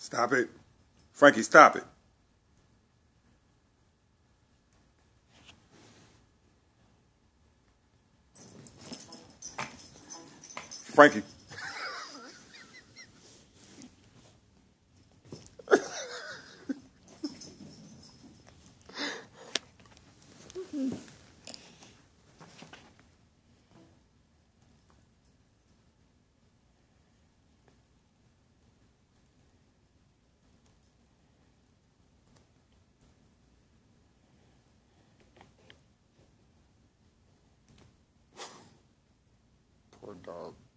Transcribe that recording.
Stop it. Frankie, stop it. Frankie. Poor dog.